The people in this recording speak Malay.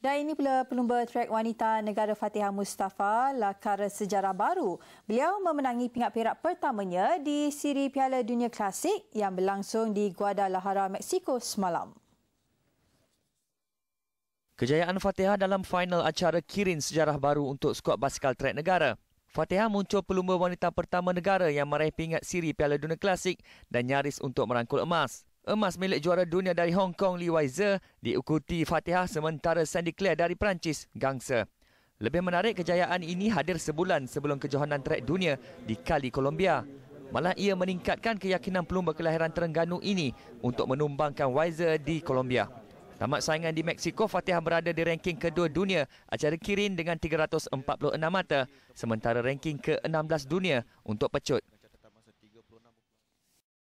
Dan ini pula pelumba trek wanita negara Fatihah Mustafa lakar sejarah baru. Beliau memenangi pingat perak pertamanya di siri Piala Dunia Klasik yang berlangsung di Guadalajara, Mexico semalam. Kejayaan Fatihah dalam final acara Kirin sejarah baru untuk skuad basikal trek negara. Fatihah muncul pelumba wanita pertama negara yang meraih pingat siri Piala Dunia Klasik dan nyaris untuk merangkul emas. Emas milik juara dunia dari Hong Kong Lee Weiser diikuti Fatihah sementara Sandy Claire dari Perancis gangsa. Lebih menarik kejayaan ini hadir sebulan sebelum kejohanan trek dunia di Kali Colombia. Malah ia meningkatkan keyakinan pelumba kelahiran Terengganu ini untuk menumbangkan Weiser di Colombia. Tamat saingan di Mexico, Fatihah berada di ranking kedua dunia acara Kirin dengan 346 mata sementara ranking ke-16 dunia untuk pecut.